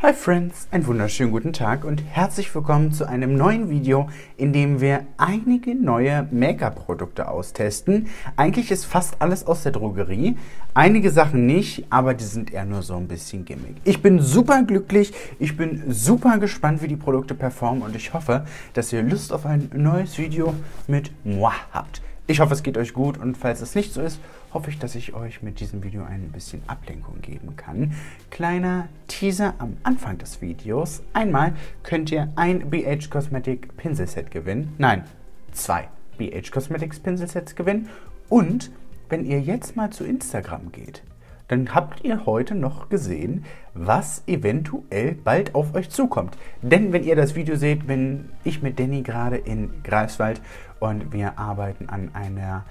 Hi Friends, einen wunderschönen guten Tag und herzlich willkommen zu einem neuen Video, in dem wir einige neue Make-up-Produkte austesten. Eigentlich ist fast alles aus der Drogerie, einige Sachen nicht, aber die sind eher nur so ein bisschen gimmick. Ich bin super glücklich, ich bin super gespannt, wie die Produkte performen und ich hoffe, dass ihr Lust auf ein neues Video mit moi habt. Ich hoffe, es geht euch gut und falls es nicht so ist, hoffe ich, dass ich euch mit diesem Video ein bisschen Ablenkung geben kann. Kleiner Teaser am Anfang des Videos. Einmal könnt ihr ein BH Cosmetic Pinselset gewinnen. Nein, zwei BH Cosmetics Pinselsets gewinnen. Und wenn ihr jetzt mal zu Instagram geht, dann habt ihr heute noch gesehen, was eventuell bald auf euch zukommt. Denn wenn ihr das Video seht, bin ich mit Danny gerade in Greifswald und wir arbeiten an einer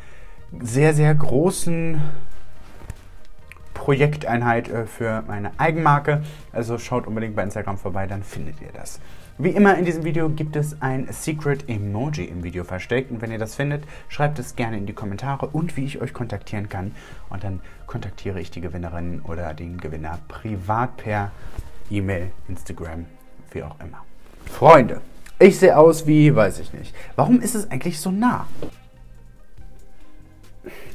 sehr, sehr großen Projekteinheit äh, für meine Eigenmarke. Also schaut unbedingt bei Instagram vorbei, dann findet ihr das. Wie immer in diesem Video gibt es ein Secret Emoji im Video versteckt und wenn ihr das findet, schreibt es gerne in die Kommentare und wie ich euch kontaktieren kann und dann kontaktiere ich die Gewinnerin oder den Gewinner privat per E-Mail, Instagram, wie auch immer. Freunde, ich sehe aus wie, weiß ich nicht. Warum ist es eigentlich so nah?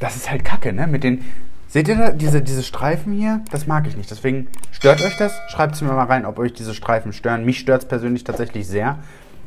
Das ist halt kacke, ne? Mit den Seht ihr da, diese, diese Streifen hier? Das mag ich nicht. Deswegen stört euch das? Schreibt es mir mal rein, ob euch diese Streifen stören. Mich stört es persönlich tatsächlich sehr.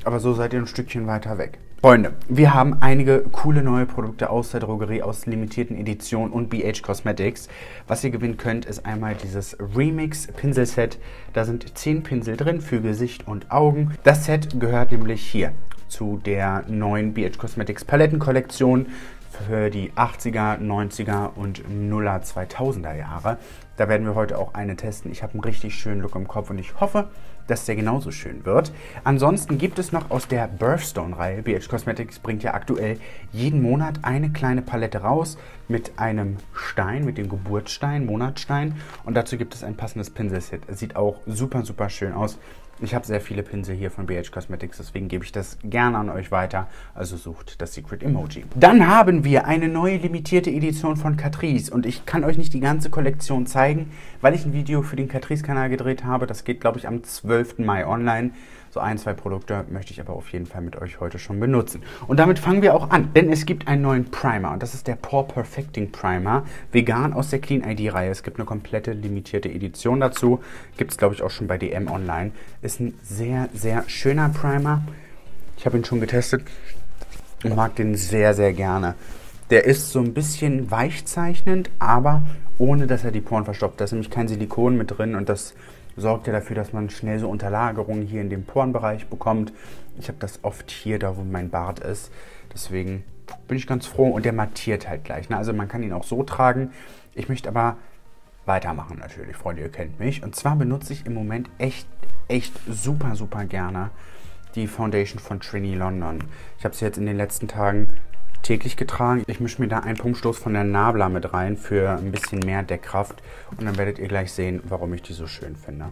Aber so seid ihr ein Stückchen weiter weg. Freunde, wir haben einige coole neue Produkte aus der Drogerie, aus limitierten Editionen und BH Cosmetics. Was ihr gewinnen könnt, ist einmal dieses Remix Pinselset. Da sind 10 Pinsel drin für Gesicht und Augen. Das Set gehört nämlich hier zu der neuen BH Cosmetics Palettenkollektion für die 80er, 90er und 0er 2000er Jahre. Da werden wir heute auch eine testen. Ich habe einen richtig schönen Look im Kopf und ich hoffe, dass der genauso schön wird. Ansonsten gibt es noch aus der Birthstone-Reihe, BH Cosmetics bringt ja aktuell jeden Monat eine kleine Palette raus mit einem Stein, mit dem Geburtsstein, Monatstein. Und dazu gibt es ein passendes Pinselset. Sieht auch super, super schön aus. Ich habe sehr viele Pinsel hier von BH Cosmetics, deswegen gebe ich das gerne an euch weiter. Also sucht das Secret Emoji. Dann haben wir eine neue limitierte Edition von Catrice und ich kann euch nicht die ganze Kollektion zeigen, weil ich ein Video für den Catrice-Kanal gedreht habe. Das geht, glaube ich, am 12. Mai online. So ein, zwei Produkte möchte ich aber auf jeden Fall mit euch heute schon benutzen. Und damit fangen wir auch an, denn es gibt einen neuen Primer und das ist der Pore Perfecting Primer, vegan aus der Clean ID Reihe. Es gibt eine komplette limitierte Edition dazu, gibt es glaube ich auch schon bei DM online. Ist ein sehr, sehr schöner Primer. Ich habe ihn schon getestet und mag den sehr, sehr gerne. Der ist so ein bisschen weichzeichnend, aber ohne dass er die Poren verstopft. Da ist nämlich kein Silikon mit drin und das sorgt ja dafür, dass man schnell so Unterlagerungen hier in dem Porenbereich bekommt. Ich habe das oft hier, da wo mein Bart ist. Deswegen bin ich ganz froh und der mattiert halt gleich. Ne? Also man kann ihn auch so tragen. Ich möchte aber weitermachen natürlich, Freunde, ihr kennt mich. Und zwar benutze ich im Moment echt, echt super, super gerne die Foundation von Trini London. Ich habe sie jetzt in den letzten Tagen täglich getragen. Ich mische mir da einen Pumpstoß von der Nabla mit rein für ein bisschen mehr Deckkraft und dann werdet ihr gleich sehen, warum ich die so schön finde.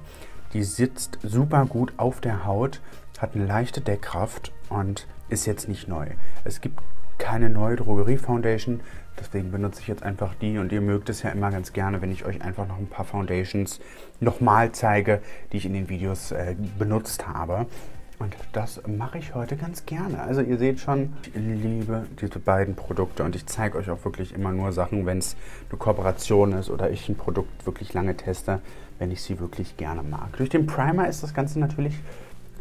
Die sitzt super gut auf der Haut, hat eine leichte Deckkraft und ist jetzt nicht neu. Es gibt keine neue Drogerie-Foundation, deswegen benutze ich jetzt einfach die und ihr mögt es ja immer ganz gerne, wenn ich euch einfach noch ein paar Foundations nochmal zeige, die ich in den Videos äh, benutzt habe. Und das mache ich heute ganz gerne. Also ihr seht schon, ich liebe diese beiden Produkte und ich zeige euch auch wirklich immer nur Sachen, wenn es eine Kooperation ist oder ich ein Produkt wirklich lange teste, wenn ich sie wirklich gerne mag. Durch den Primer ist das Ganze natürlich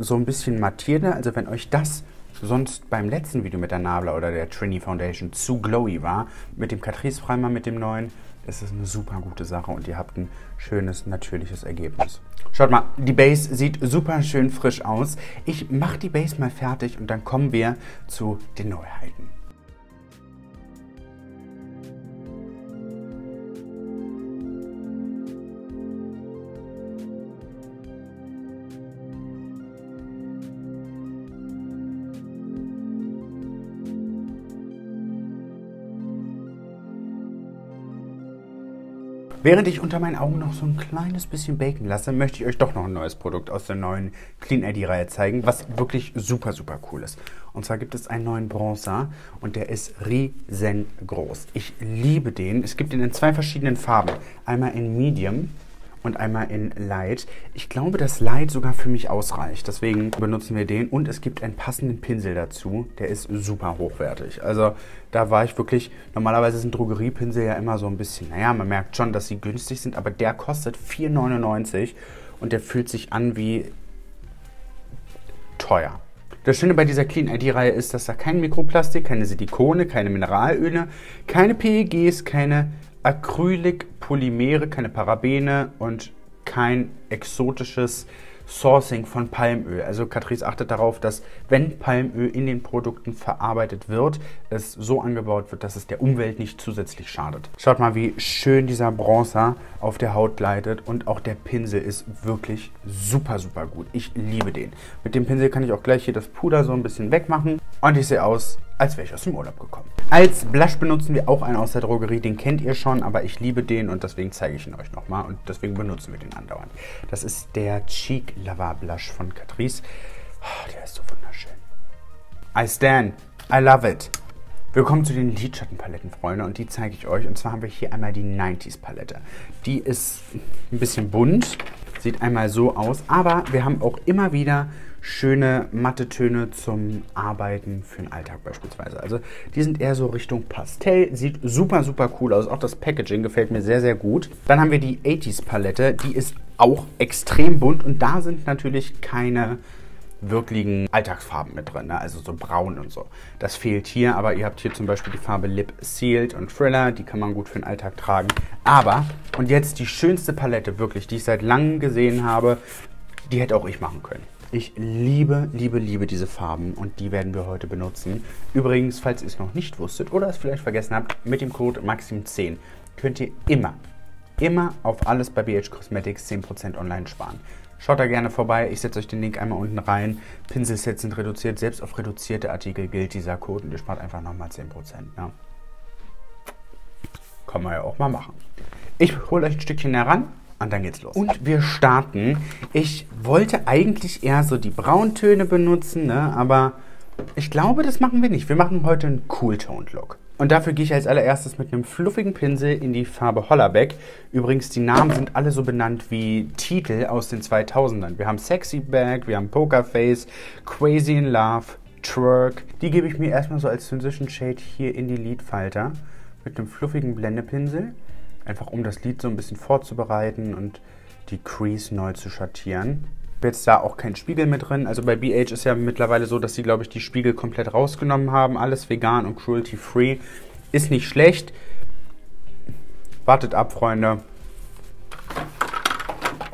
so ein bisschen mattierter. Also wenn euch das sonst beim letzten Video mit der Nabla oder der Trini Foundation zu glowy war, mit dem Catrice Primer, mit dem neuen, ist es eine super gute Sache und ihr habt ein schönes, natürliches Ergebnis. Schaut mal, die Base sieht super schön frisch aus. Ich mache die Base mal fertig und dann kommen wir zu den Neuheiten. Während ich unter meinen Augen noch so ein kleines bisschen Bacon lasse, möchte ich euch doch noch ein neues Produkt aus der neuen Clean ID Reihe zeigen, was wirklich super, super cool ist. Und zwar gibt es einen neuen Bronzer und der ist riesengroß. Ich liebe den. Es gibt ihn in zwei verschiedenen Farben. Einmal in Medium und einmal in Light. Ich glaube, dass Light sogar für mich ausreicht. Deswegen benutzen wir den. Und es gibt einen passenden Pinsel dazu. Der ist super hochwertig. Also da war ich wirklich, normalerweise sind Drogeriepinsel ja immer so ein bisschen, naja, man merkt schon, dass sie günstig sind, aber der kostet 4,99 und der fühlt sich an wie teuer. Das Schöne bei dieser Clean ID-Reihe ist, dass da kein Mikroplastik, keine Silikone, keine Mineralöle, keine PEGs, keine Acrylic-Polymere, keine Parabene und kein exotisches Sourcing von Palmöl. Also Catrice achtet darauf, dass wenn Palmöl in den Produkten verarbeitet wird, es so angebaut wird, dass es der Umwelt nicht zusätzlich schadet. Schaut mal, wie schön dieser Bronzer auf der Haut gleitet und auch der Pinsel ist wirklich super, super gut. Ich liebe den. Mit dem Pinsel kann ich auch gleich hier das Puder so ein bisschen wegmachen und ich sehe aus, als wäre ich aus dem Urlaub gekommen. Als Blush benutzen wir auch einen aus der Drogerie, den kennt ihr schon, aber ich liebe den und deswegen zeige ich ihn euch nochmal und deswegen benutzen wir den andauernd. Das ist der Cheek Lava Blush von Catrice. Oh, der ist so wunderschön. I stand. I love it. Willkommen zu den Lidschattenpaletten, Freunde, und die zeige ich euch. Und zwar haben wir hier einmal die 90s Palette. Die ist ein bisschen bunt, sieht einmal so aus, aber wir haben auch immer wieder schöne matte Töne zum Arbeiten für den Alltag beispielsweise. Also die sind eher so Richtung Pastell, sieht super, super cool aus. Auch das Packaging gefällt mir sehr, sehr gut. Dann haben wir die 80s Palette, die ist auch extrem bunt und da sind natürlich keine wirklichen Alltagsfarben mit drin, ne? also so braun und so. Das fehlt hier, aber ihr habt hier zum Beispiel die Farbe Lip Sealed und Thriller, die kann man gut für den Alltag tragen. Aber, und jetzt die schönste Palette, wirklich, die ich seit langem gesehen habe, die hätte auch ich machen können. Ich liebe, liebe, liebe diese Farben und die werden wir heute benutzen. Übrigens, falls ihr es noch nicht wusstet oder es vielleicht vergessen habt, mit dem Code MAXIM10 könnt ihr immer, immer auf alles bei BH Cosmetics 10% online sparen. Schaut da gerne vorbei, ich setze euch den Link einmal unten rein. Pinselsets sind reduziert, selbst auf reduzierte Artikel gilt dieser Code und ihr spart einfach nochmal 10%. Ja. Kann man ja auch mal machen. Ich hole euch ein Stückchen heran und dann geht's los. Und wir starten. Ich wollte eigentlich eher so die Brauntöne benutzen, ne? aber ich glaube, das machen wir nicht. Wir machen heute einen Cool-Toned-Look. Und dafür gehe ich als allererstes mit einem fluffigen Pinsel in die Farbe Hollerback. Übrigens, die Namen sind alle so benannt wie Titel aus den 2000ern. Wir haben Sexy Bag, wir haben Pokerface, Crazy in Love, Twerk. Die gebe ich mir erstmal so als Transition Shade hier in die Lidfalter mit einem fluffigen Blendepinsel. Einfach um das Lid so ein bisschen vorzubereiten und die Crease neu zu schattieren. Jetzt da auch kein Spiegel mit drin. Also bei BH ist ja mittlerweile so, dass sie, glaube ich, die Spiegel komplett rausgenommen haben. Alles vegan und cruelty-free. Ist nicht schlecht. Wartet ab, Freunde.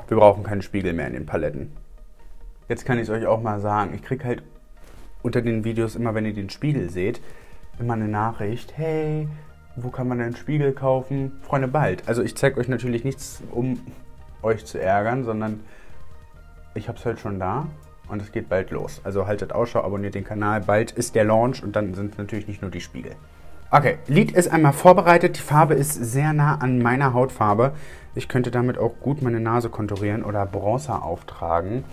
Wir brauchen keinen Spiegel mehr in den Paletten. Jetzt kann ich es euch auch mal sagen. Ich kriege halt unter den Videos immer, wenn ihr den Spiegel seht, immer eine Nachricht. Hey, wo kann man einen Spiegel kaufen? Freunde, bald. Also ich zeige euch natürlich nichts, um euch zu ärgern, sondern ich habe es halt schon da und es geht bald los. Also haltet Ausschau, abonniert den Kanal. Bald ist der Launch und dann sind natürlich nicht nur die Spiegel. Okay, Lid ist einmal vorbereitet. Die Farbe ist sehr nah an meiner Hautfarbe. Ich könnte damit auch gut meine Nase konturieren oder Bronzer auftragen.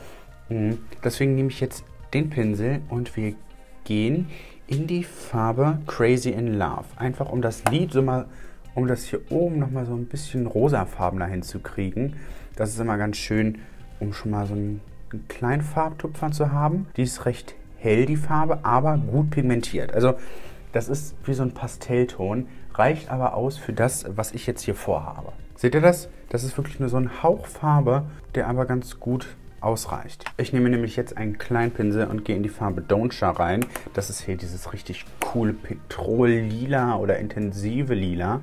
Mhm. Deswegen nehme ich jetzt den Pinsel und wir gehen in die Farbe Crazy in Love. Einfach um das Lid so mal, um das hier oben nochmal so ein bisschen rosafarbener hinzukriegen. Das ist immer ganz schön, um schon mal so einen, einen kleinen Farbtupfer zu haben. Die ist recht hell, die Farbe, aber gut pigmentiert. Also das ist wie so ein Pastellton, reicht aber aus für das, was ich jetzt hier vorhabe. Seht ihr das? Das ist wirklich nur so ein Hauch Farbe, der aber ganz gut ausreicht. Ich nehme nämlich jetzt einen kleinen Pinsel und gehe in die Farbe Don'tcha rein. Das ist hier dieses richtig coole Petrol-Lila oder intensive Lila.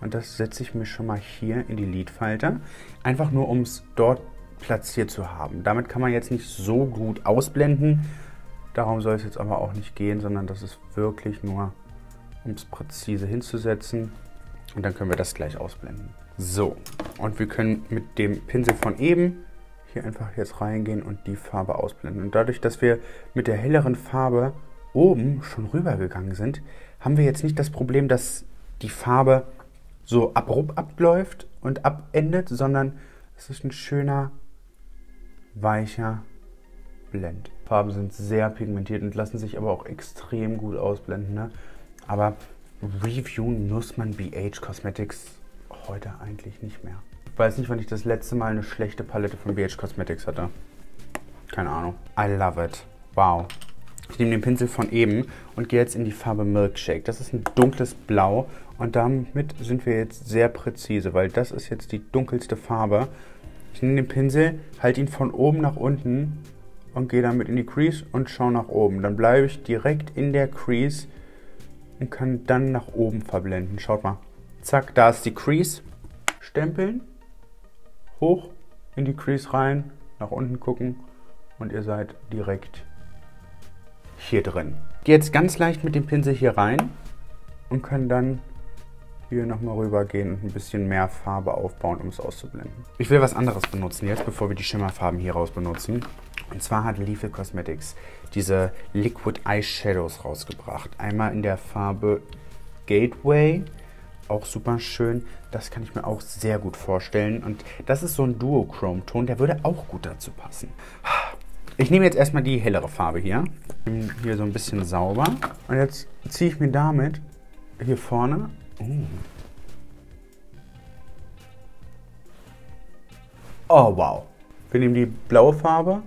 Und das setze ich mir schon mal hier in die Lidfalte. Einfach nur, um es dort platziert zu haben. Damit kann man jetzt nicht so gut ausblenden. Darum soll es jetzt aber auch nicht gehen, sondern das ist wirklich nur, um es präzise hinzusetzen. Und dann können wir das gleich ausblenden. So, und wir können mit dem Pinsel von eben hier einfach jetzt reingehen und die Farbe ausblenden. Und dadurch, dass wir mit der helleren Farbe oben schon rübergegangen sind, haben wir jetzt nicht das Problem, dass die Farbe so abrupt abläuft und abendet, sondern es ist ein schöner, weicher Blend. Farben sind sehr pigmentiert und lassen sich aber auch extrem gut ausblenden. Ne? Aber reviewen muss man BH Cosmetics heute eigentlich nicht mehr. Ich weiß nicht, wann ich das letzte Mal eine schlechte Palette von BH Cosmetics hatte. Keine Ahnung. I love it. Wow. Ich nehme den Pinsel von eben und gehe jetzt in die Farbe Milkshake. Das ist ein dunkles Blau und damit sind wir jetzt sehr präzise, weil das ist jetzt die dunkelste Farbe. Ich nehme den Pinsel, halte ihn von oben nach unten und gehe damit in die Crease und schaue nach oben. Dann bleibe ich direkt in der Crease und kann dann nach oben verblenden. Schaut mal. Zack, da ist die Crease. Stempeln, hoch in die Crease rein, nach unten gucken und ihr seid direkt hier drin. Gehe jetzt ganz leicht mit dem Pinsel hier rein und kann dann hier nochmal rüber gehen und ein bisschen mehr Farbe aufbauen, um es auszublenden. Ich will was anderes benutzen jetzt, bevor wir die Schimmerfarben hier raus benutzen. Und zwar hat Leafy Cosmetics diese Liquid Eyeshadows rausgebracht. Einmal in der Farbe Gateway, auch super schön. Das kann ich mir auch sehr gut vorstellen. Und das ist so ein Duochrome-Ton, der würde auch gut dazu passen. Ich nehme jetzt erstmal die hellere Farbe hier. Hier so ein bisschen sauber. Und jetzt ziehe ich mir damit hier vorne Oh. oh, wow. Wir nehmen die blaue Farbe.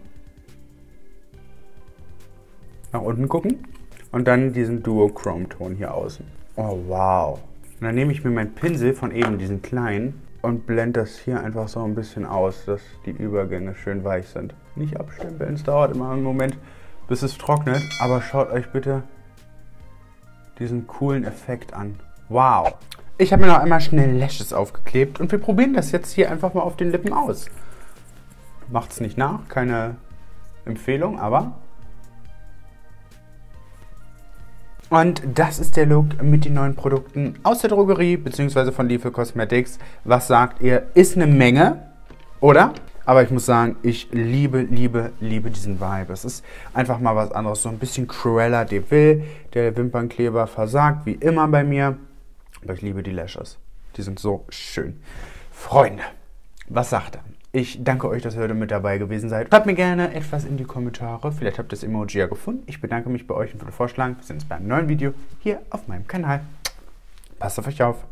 Nach unten gucken. Und dann diesen Duochrome-Ton hier außen. Oh, wow. Und dann nehme ich mir meinen Pinsel von eben, diesen kleinen, und blende das hier einfach so ein bisschen aus, dass die Übergänge schön weich sind. Nicht abstempeln, es dauert immer einen Moment, bis es trocknet. Aber schaut euch bitte diesen coolen Effekt an. Wow. Ich habe mir noch einmal schnell Lashes aufgeklebt und wir probieren das jetzt hier einfach mal auf den Lippen aus. Macht's nicht nach, keine Empfehlung, aber... Und das ist der Look mit den neuen Produkten aus der Drogerie bzw. von Liefe Cosmetics. Was sagt ihr? Ist eine Menge, oder? Aber ich muss sagen, ich liebe, liebe, liebe diesen Vibe. Es ist einfach mal was anderes. So ein bisschen Cruella de Vil. Der Wimpernkleber versagt, wie immer bei mir. Aber ich liebe die Lashes. Die sind so schön. Freunde, was sagt er? Ich danke euch, dass ihr heute mit dabei gewesen seid. Schreibt mir gerne etwas in die Kommentare. Vielleicht habt ihr das Emoji ja gefunden. Ich bedanke mich bei euch und würde vorschlagen, wir sehen uns beim neuen Video hier auf meinem Kanal. Passt auf euch auf.